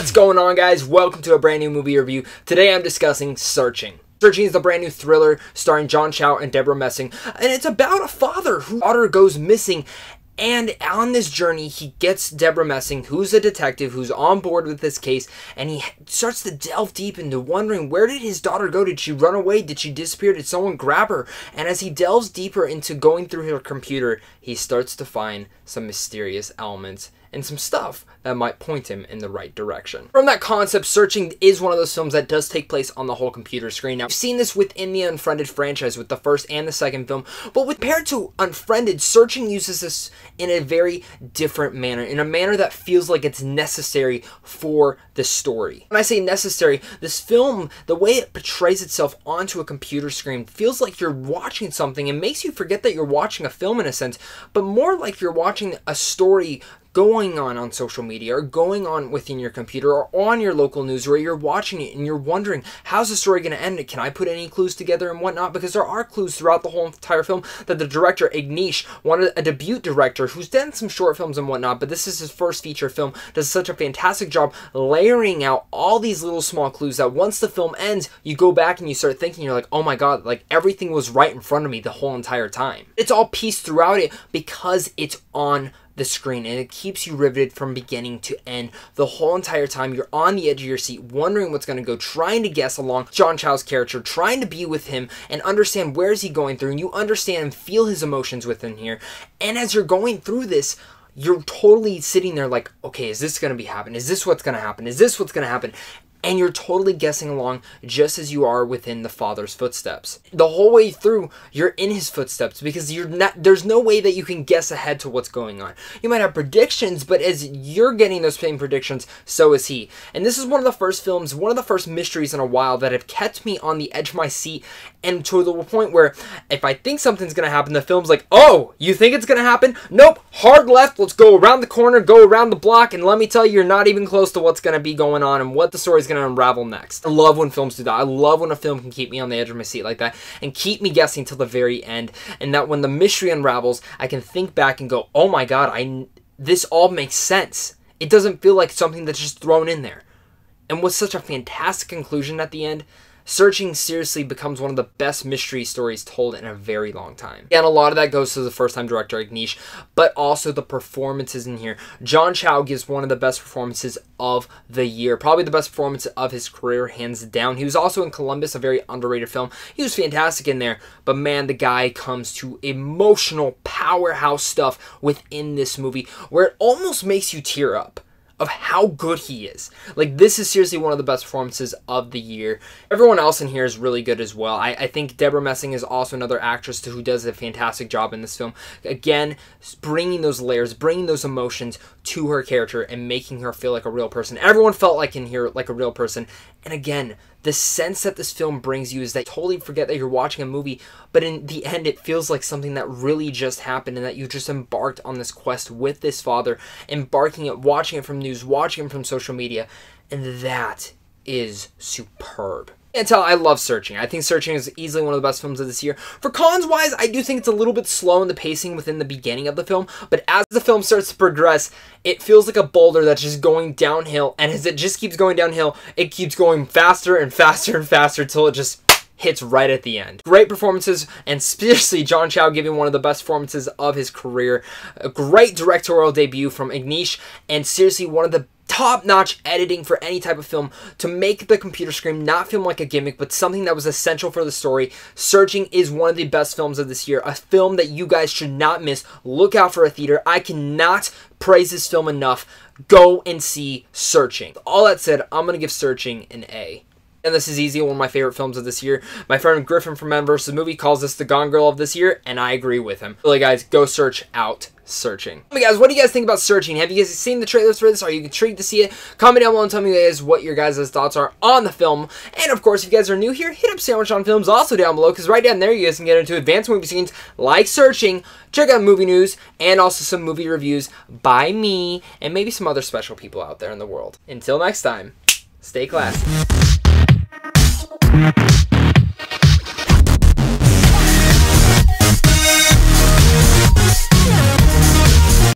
What's going on guys? Welcome to a brand new movie review. Today I'm discussing Searching. Searching is the brand new thriller starring John Cho and Debra Messing, and it's about a father whose daughter goes missing and on this journey, he gets Debra Messing, who's a detective, who's on board with this case, and he starts to delve deep into wondering where did his daughter go? Did she run away? Did she disappear? Did someone grab her? And as he delves deeper into going through her computer, he starts to find some mysterious elements and some stuff that might point him in the right direction. From that concept, Searching is one of those films that does take place on the whole computer screen. Now, we've seen this within the Unfriended franchise with the first and the second film, but with, compared to Unfriended, Searching uses this in a very different manner, in a manner that feels like it's necessary for the story. When I say necessary, this film, the way it portrays itself onto a computer screen, feels like you're watching something and makes you forget that you're watching a film in a sense, but more like you're watching a story going on on social media or going on within your computer or on your local news where you're watching it and you're wondering how's the story going to end? Can i put any clues together and whatnot? Because there are clues throughout the whole entire film that the director ignish wanted a debut director who's done some short films and whatnot but this is his first feature film does such a fantastic job layering out all these little small clues that once the film ends you go back and you start thinking you're like oh my god like everything was right in front of me the whole entire time. It's all pieced throughout it because it's on the screen and it keeps you riveted from beginning to end the whole entire time you're on the edge of your seat wondering what's going to go trying to guess along John Cho's character trying to be with him and understand where is he going through and you understand and feel his emotions within here and as you're going through this you're totally sitting there like, okay, is this going to be happening? Is this what's going to happen? Is this what's going to happen? And you're totally guessing along just as you are within the father's footsteps. The whole way through, you're in his footsteps because you're not there's no way that you can guess ahead to what's going on. You might have predictions, but as you're getting those same predictions, so is he. And this is one of the first films, one of the first mysteries in a while that have kept me on the edge of my seat and to the point where if I think something's gonna happen, the film's like, oh, you think it's gonna happen? Nope, hard left, let's go around the corner, go around the block, and let me tell you, you're not even close to what's gonna be going on and what the story's going to unravel next. I love when films do that. I love when a film can keep me on the edge of my seat like that and keep me guessing till the very end. And that when the mystery unravels, I can think back and go, oh my god, I this all makes sense. It doesn't feel like something that's just thrown in there. And with such a fantastic conclusion at the end, Searching seriously becomes one of the best mystery stories told in a very long time. And a lot of that goes to the first time director Ignish, but also the performances in here. John Cho gives one of the best performances of the year, probably the best performance of his career, hands down. He was also in Columbus, a very underrated film. He was fantastic in there, but man, the guy comes to emotional powerhouse stuff within this movie where it almost makes you tear up of how good he is. Like, this is seriously one of the best performances of the year. Everyone else in here is really good as well. I, I think Debra Messing is also another actress who does a fantastic job in this film. Again, bringing those layers, bringing those emotions to her character and making her feel like a real person. Everyone felt like in here like a real person. And again, the sense that this film brings you is that you totally forget that you're watching a movie, but in the end, it feels like something that really just happened and that you just embarked on this quest with this father, embarking it, watching it from news, watching it from social media, and that is superb. And tell I love Searching. I think Searching is easily one of the best films of this year. For cons wise, I do think it's a little bit slow in the pacing within the beginning of the film, but as the film starts to progress, it feels like a boulder that's just going downhill, and as it just keeps going downhill, it keeps going faster and faster and faster until it just hits right at the end. Great performances, and seriously, John Cho giving one of the best performances of his career. A great directorial debut from Ignish, and seriously, one of the top-notch editing for any type of film to make the computer screen not feel like a gimmick but something that was essential for the story. Searching is one of the best films of this year, a film that you guys should not miss. Look out for a theater. I cannot praise this film enough. Go and see Searching. All that said, I'm going to give Searching an A. And this is easy, one of my favorite films of this year. My friend Griffin from Men vs. Movie calls this the Gone Girl of this year, and I agree with him. Really, guys, go search out Searching. Hey guys, what do you guys think about Searching? Have you guys seen the trailers for this? Are you intrigued to see it? Comment down below and tell me guys what your guys' thoughts are on the film. And of course, if you guys are new here, hit up Sandwich John Films also down below, because right down there you guys can get into advanced movie scenes like Searching, check out movie news, and also some movie reviews by me, and maybe some other special people out there in the world. Until next time, stay classy.